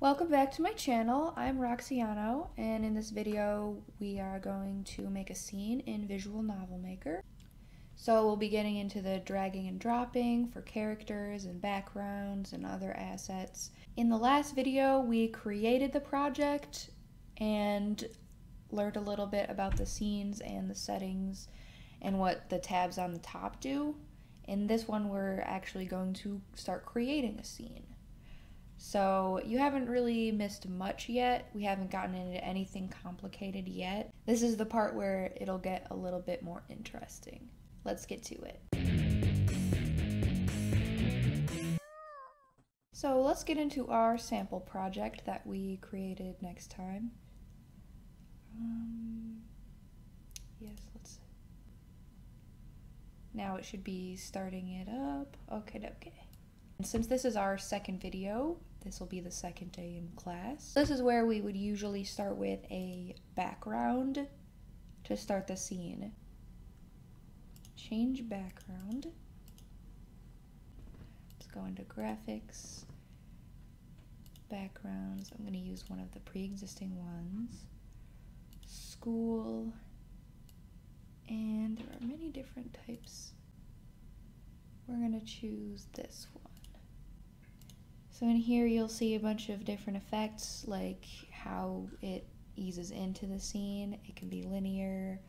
Welcome back to my channel. I'm Roxiano and in this video we are going to make a scene in Visual Novel Maker. So we'll be getting into the dragging and dropping for characters and backgrounds and other assets. In the last video we created the project and learned a little bit about the scenes and the settings and what the tabs on the top do. In this one we're actually going to start creating a scene. So you haven't really missed much yet. We haven't gotten into anything complicated yet. This is the part where it'll get a little bit more interesting. Let's get to it. So let's get into our sample project that we created next time. Um, yes, let's. See. Now it should be starting it up. Okay, okay. And since this is our second video, this will be the second day in class. This is where we would usually start with a background to start the scene. Change background. Let's go into graphics, backgrounds. I'm going to use one of the pre-existing ones. School, and there are many different types. We're going to choose this one. So in here you'll see a bunch of different effects like how it eases into the scene. It can be linear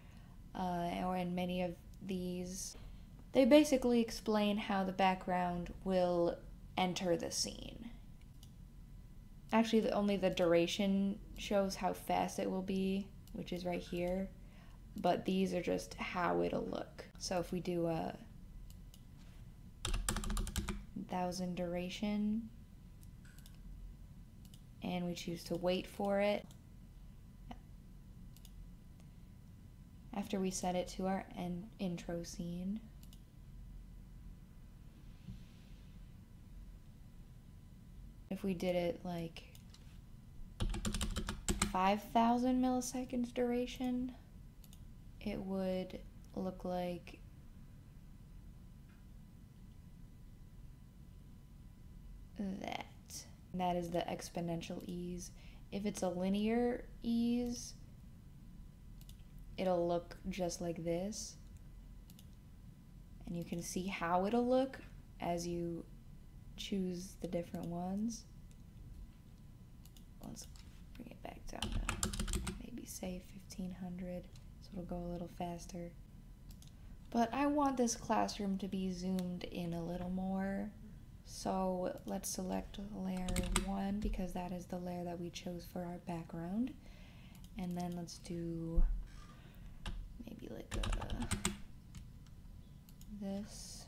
uh, or in many of these they basically explain how the background will enter the scene. Actually, the, only the duration shows how fast it will be, which is right here. But these are just how it'll look. So if we do a thousand duration, and we choose to wait for it. After we set it to our end intro scene. If we did it like 5,000 milliseconds duration, it would look like that. And that is the exponential ease. If it's a linear ease, it'll look just like this. And you can see how it'll look as you choose the different ones. Let's bring it back down to maybe say 1500 so it'll go a little faster. But I want this classroom to be zoomed in a little more so let's select layer 1 because that is the layer that we chose for our background. And then let's do maybe like a, this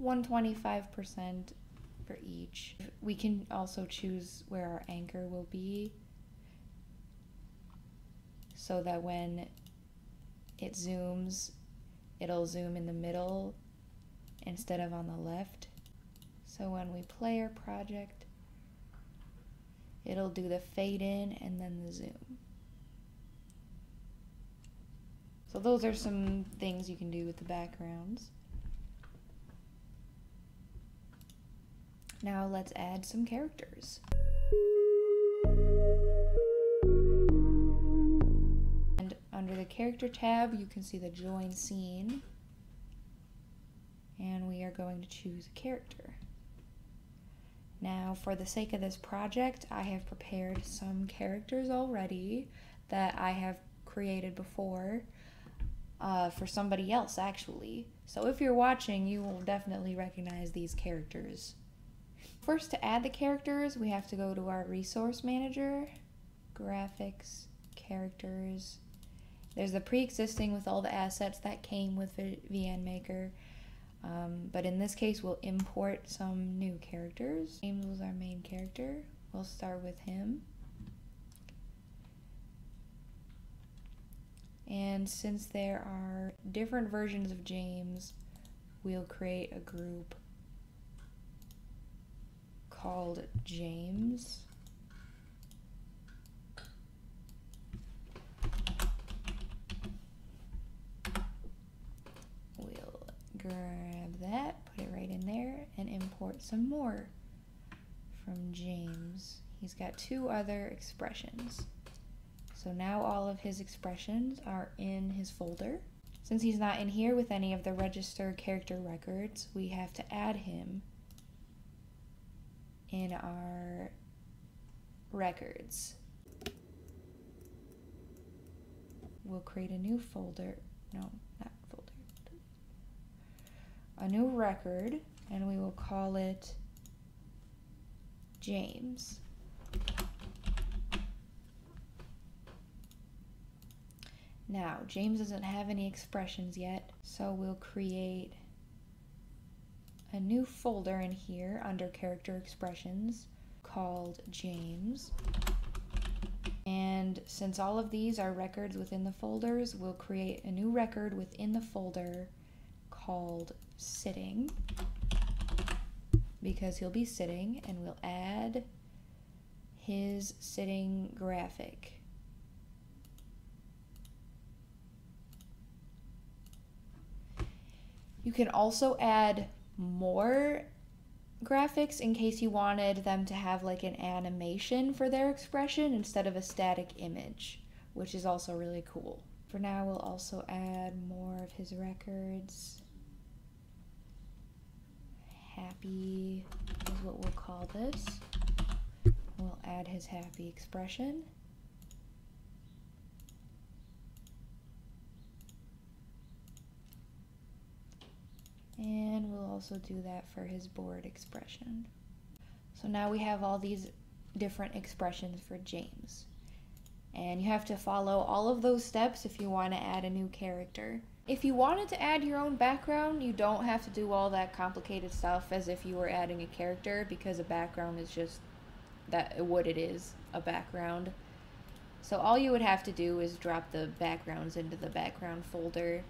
125% for each. We can also choose where our anchor will be so that when it zooms, it'll zoom in the middle instead of on the left. So when we play our project, it'll do the fade in and then the zoom. So those are some things you can do with the backgrounds. Now let's add some characters. And under the character tab, you can see the join scene and we are going to choose a character. Now, for the sake of this project, I have prepared some characters already that I have created before uh, for somebody else, actually. So if you're watching, you will definitely recognize these characters. First, to add the characters, we have to go to our resource manager, graphics, characters. There's the pre-existing with all the assets that came with VN Maker. Um, but in this case, we'll import some new characters. James was our main character. We'll start with him. And since there are different versions of James, we'll create a group called James. We'll grab that, put it right in there, and some more from James. He's got two other expressions. So now all of his expressions are in his folder. Since he's not in here with any of the register character records, we have to add him in our records. We'll create a new folder. No, not folder. A new record, and we will call it James. Now, James doesn't have any expressions yet, so we'll create a new folder in here under character expressions called James. And since all of these are records within the folders, we'll create a new record within the folder called sitting because he'll be sitting and we'll add his sitting graphic. You can also add more graphics in case you wanted them to have like an animation for their expression instead of a static image, which is also really cool. For now, we'll also add more of his records. Happy is what we'll call this. We'll add his happy expression. And we'll also do that for his bored expression. So now we have all these different expressions for James. And you have to follow all of those steps if you want to add a new character. If you wanted to add your own background, you don't have to do all that complicated stuff as if you were adding a character because a background is just that what it is, a background. So all you would have to do is drop the backgrounds into the background folder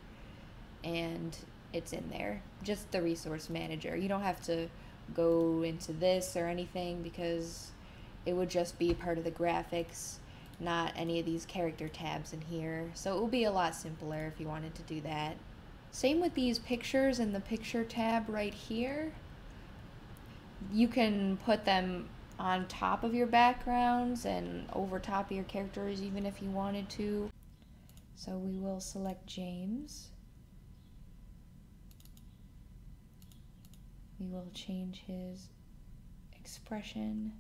and it's in there. Just the resource manager. You don't have to go into this or anything because it would just be part of the graphics, not any of these character tabs in here. So it will be a lot simpler if you wanted to do that. Same with these pictures in the picture tab right here. You can put them on top of your backgrounds and over top of your characters even if you wanted to. So we will select James. We will change his expression.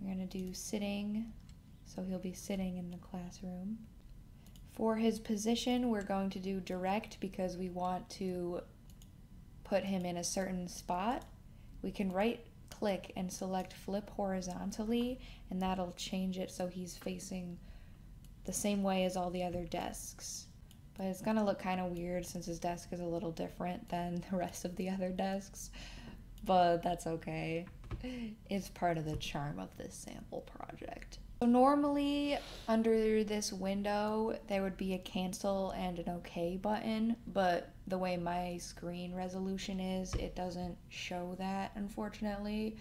We're going to do sitting, so he'll be sitting in the classroom. For his position, we're going to do direct because we want to put him in a certain spot. We can right click and select flip horizontally, and that'll change it so he's facing the same way as all the other desks. But it's gonna look kind of weird since his desk is a little different than the rest of the other desks. But that's okay. It's part of the charm of this sample project. So normally under this window there would be a cancel and an OK button, but the way my screen resolution is, it doesn't show that unfortunately.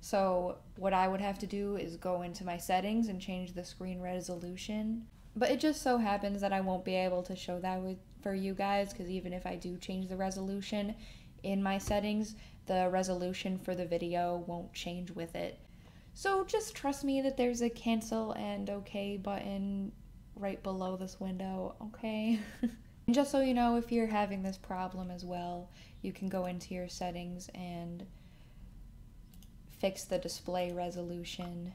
So what I would have to do is go into my settings and change the screen resolution but it just so happens that I won't be able to show that with for you guys because even if I do change the resolution in my settings, the resolution for the video won't change with it. So just trust me that there's a cancel and okay button right below this window, okay? and just so you know, if you're having this problem as well, you can go into your settings and fix the display resolution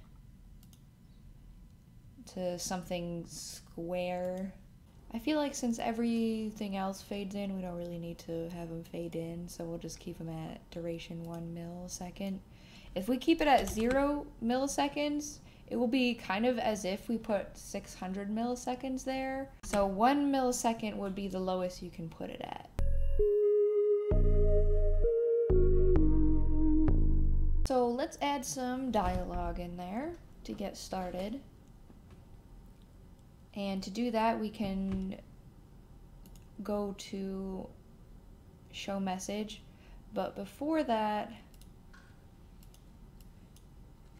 to something square. I feel like since everything else fades in, we don't really need to have them fade in, so we'll just keep them at duration 1 millisecond. If we keep it at 0 milliseconds, it will be kind of as if we put 600 milliseconds there. So 1 millisecond would be the lowest you can put it at. So let's add some dialogue in there to get started. And to do that, we can go to show message. But before that,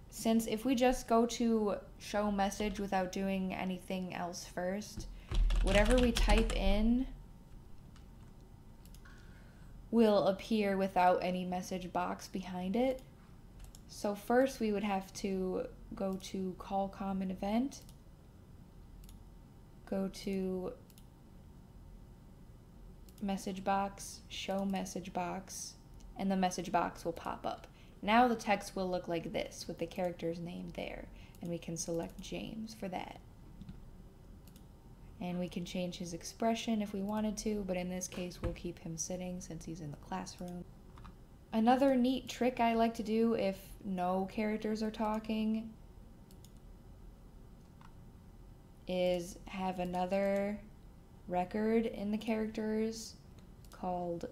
since if we just go to show message without doing anything else first, whatever we type in will appear without any message box behind it. So first we would have to go to call common event, go to message box, show message box, and the message box will pop up. Now the text will look like this with the character's name there, and we can select James for that. And we can change his expression if we wanted to, but in this case we'll keep him sitting since he's in the classroom. Another neat trick I like to do if no characters are talking is have another record in the characters called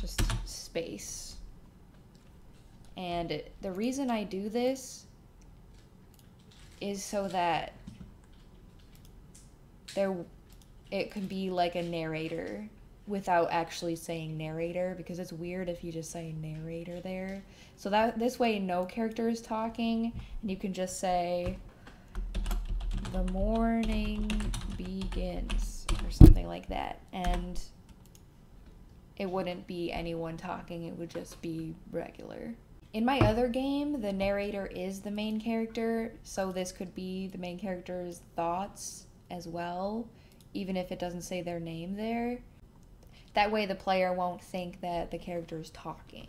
just space. And it, the reason I do this is so that there it can be like a narrator without actually saying narrator because it's weird if you just say narrator there. So that this way no character is talking and you can just say the morning begins or something like that and it wouldn't be anyone talking, it would just be regular. In my other game, the narrator is the main character, so this could be the main character's thoughts as well, even if it doesn't say their name there. That way, the player won't think that the character is talking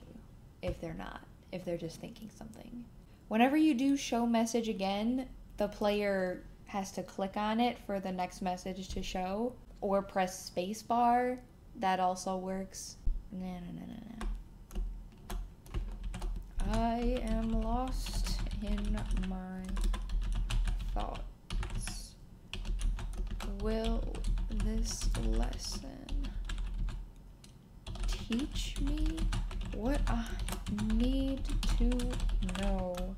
if they're not, if they're just thinking something. Whenever you do show message again, the player has to click on it for the next message to show or press spacebar. That also works. No, no, no, no, no. I am lost in my thoughts. Will this lesson teach me what I need to know?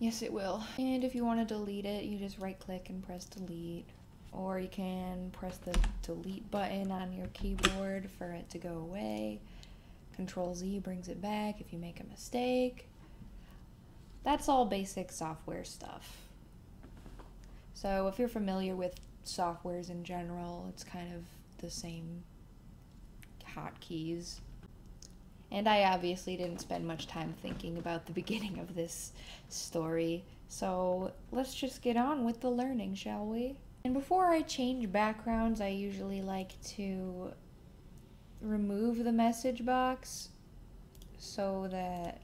Yes, it will. And if you want to delete it, you just right click and press delete. Or you can press the delete button on your keyboard for it to go away. Control Z brings it back if you make a mistake. That's all basic software stuff. So if you're familiar with softwares in general, it's kind of the same hotkeys. And I obviously didn't spend much time thinking about the beginning of this story. So let's just get on with the learning, shall we? And before I change backgrounds, I usually like to remove the message box so that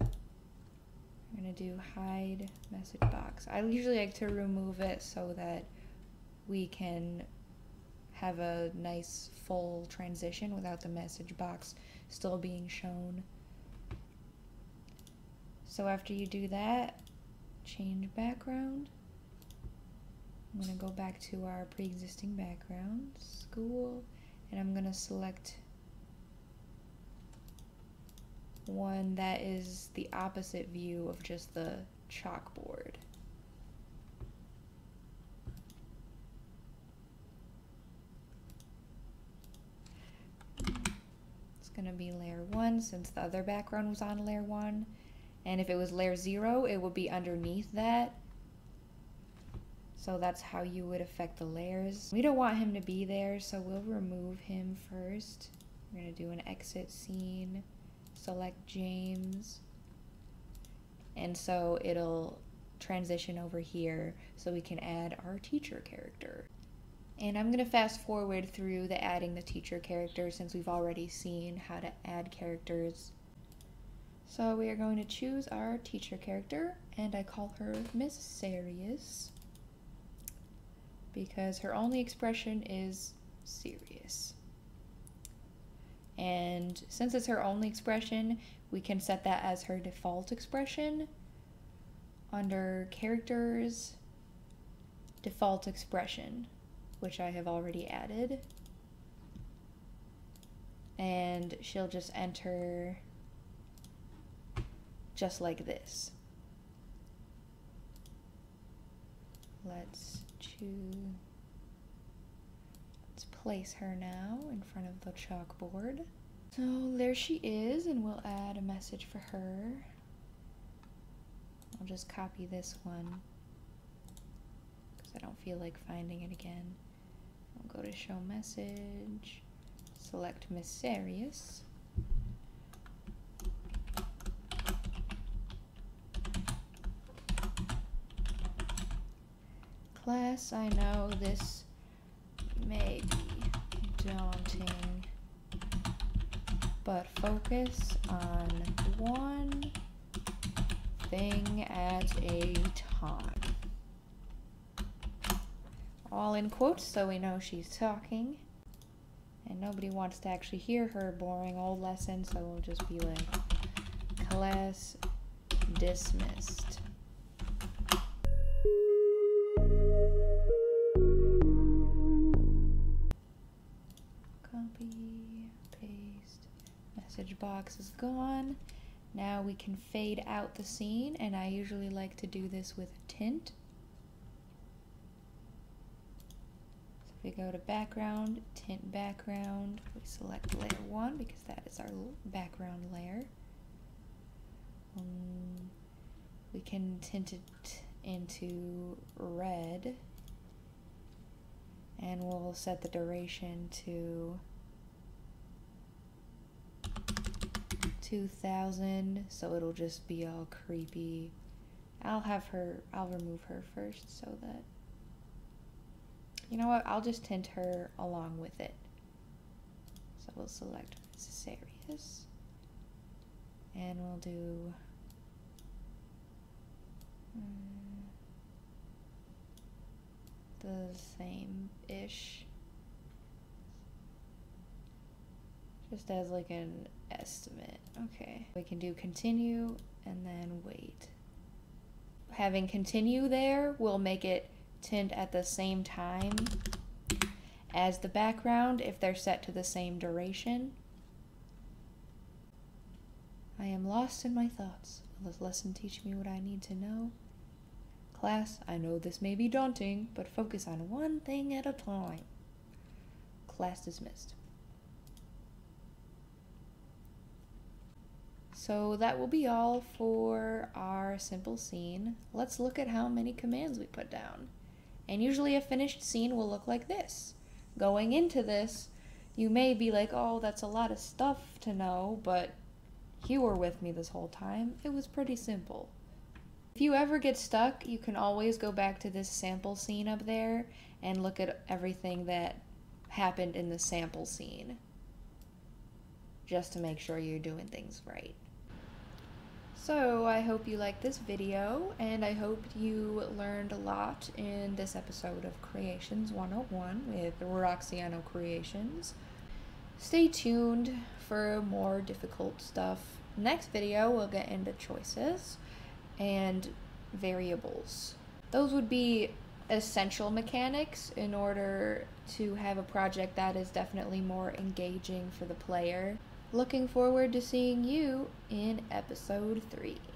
I'm going to do hide message box. I usually like to remove it so that we can have a nice full transition without the message box still being shown. So after you do that, change background. I'm going to go back to our pre-existing background, school, and I'm going to select one that is the opposite view of just the chalkboard. Going to be layer 1 since the other background was on layer 1. And if it was layer 0, it would be underneath that. So that's how you would affect the layers. We don't want him to be there, so we'll remove him first. We're going to do an exit scene, select James, and so it'll transition over here so we can add our teacher character. And I'm going to fast forward through the adding the teacher character since we've already seen how to add characters. So we are going to choose our teacher character, and I call her Miss Serious because her only expression is serious. And since it's her only expression, we can set that as her default expression. Under characters, default expression, which I have already added. And she'll just enter just like this. Let's choose, let's place her now in front of the chalkboard. So there she is, and we'll add a message for her. I'll just copy this one because I don't feel like finding it again. Go to show message, select Miss Class, I know this may be daunting, but focus on one thing at a time. All in quotes so we know she's talking. And nobody wants to actually hear her boring old lesson, so we'll just be like, class dismissed. Copy, paste, message box is gone. Now we can fade out the scene, and I usually like to do this with a tint. We go to background, tint background, we select layer one because that is our background layer. Um, we can tint it into red. And we'll set the duration to 2000 so it'll just be all creepy. I'll have her I'll remove her first so that you know what I'll just tint her along with it so we'll select Serious and we'll do um, the same ish just as like an estimate. Okay. We can do continue and then wait. Having continue there will make it tint at the same time as the background if they're set to the same duration. I am lost in my thoughts. Will this lesson teach me what I need to know? Class, I know this may be daunting, but focus on one thing at a time. Class dismissed. So that will be all for our simple scene. Let's look at how many commands we put down. And usually a finished scene will look like this. Going into this, you may be like, oh, that's a lot of stuff to know, but you were with me this whole time. It was pretty simple. If you ever get stuck, you can always go back to this sample scene up there and look at everything that happened in the sample scene just to make sure you're doing things right. So I hope you liked this video and I hope you learned a lot in this episode of Creations 101 with Roxiano Creations. Stay tuned for more difficult stuff. Next video we'll get into choices and variables. Those would be essential mechanics in order to have a project that is definitely more engaging for the player. Looking forward to seeing you in episode 3.